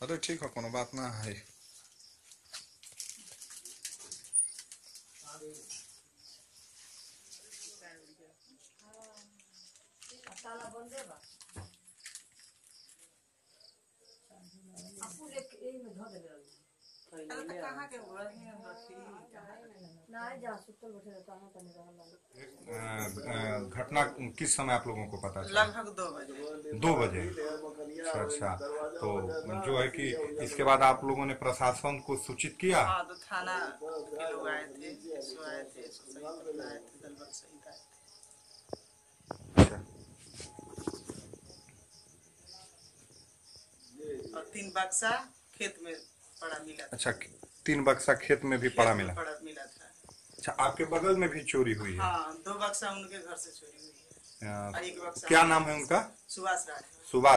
अरे ठीक है कोनो बात ना है। है घटना किस समय आप लोगों को पता चला? लगभग दो बजे। दो बजे। अच्छा अच्छा। तो जो है कि इसके बाद आप लोगों ने प्रशासन को सूचित किया। हाँ तो थाना के लोग आए थे आए थे सो सही पकड़ आए थे सहित आए थे। अच्छा। और तीन बक्सा खेत में पड़ा मिला था। अच्छा तीन बक्सा खेत में भी पड़ा खेत मिला। पड़ा मिला था। अच्छा आपके बगल में भी चोरी हुई है? हाँ दो बक्सा उनके घर से चोरी हुई है। अ, और एक बक्सा क्या नाम है उनका? सुभाष राज सुभाष।